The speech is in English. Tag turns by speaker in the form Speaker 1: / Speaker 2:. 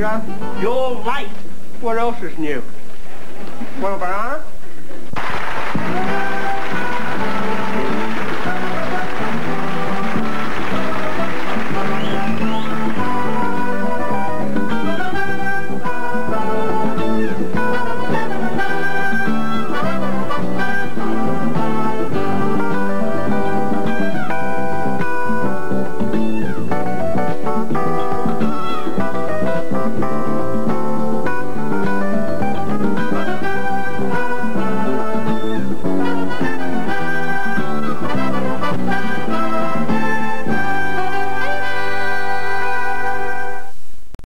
Speaker 1: You're right.
Speaker 2: What else is new? Well, a banana?